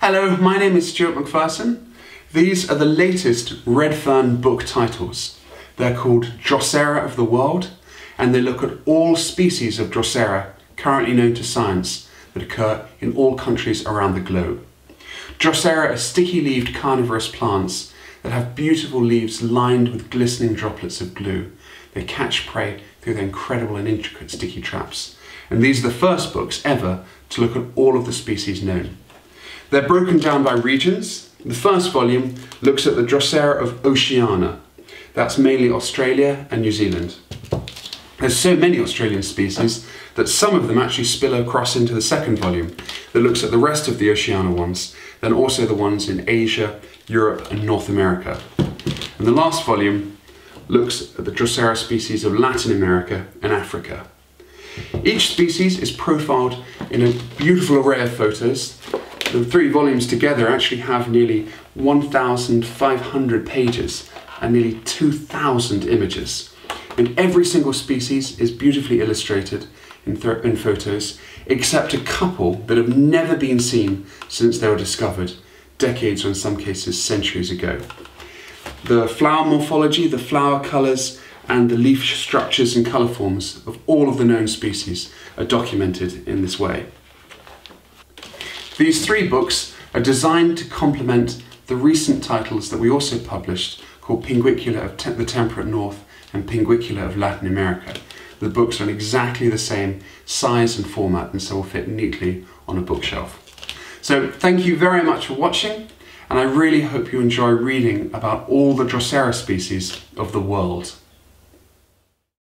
Hello, my name is Stewart McPherson. These are the latest Redfern book titles. They're called Drosera of the World, and they look at all species of Drosera currently known to science that occur in all countries around the globe. Drosera are sticky-leaved carnivorous plants that have beautiful leaves lined with glistening droplets of glue. They catch prey through their incredible and intricate sticky traps. And these are the first books ever to look at all of the species known. They're broken down by regions. The first volume looks at the Drosera of Oceania. That's mainly Australia and New Zealand. There's so many Australian species that some of them actually spill across into the second volume that looks at the rest of the Oceania ones, then also the ones in Asia, Europe and North America. And the last volume looks at the Drosera species of Latin America and Africa. Each species is profiled in a beautiful array of photos. The three volumes together actually have nearly 1,500 pages and nearly 2,000 images. And every single species is beautifully illustrated in, in photos, except a couple that have never been seen since they were discovered, decades or in some cases centuries ago. The flower morphology, the flower colours, and the leaf structures and colour forms of all of the known species are documented in this way. These three books are designed to complement the recent titles that we also published called Pinguicula of Te the Temperate North and Pinguicula of Latin America. The books are in exactly the same size and format and so will fit neatly on a bookshelf. So thank you very much for watching and I really hope you enjoy reading about all the Drosera species of the world.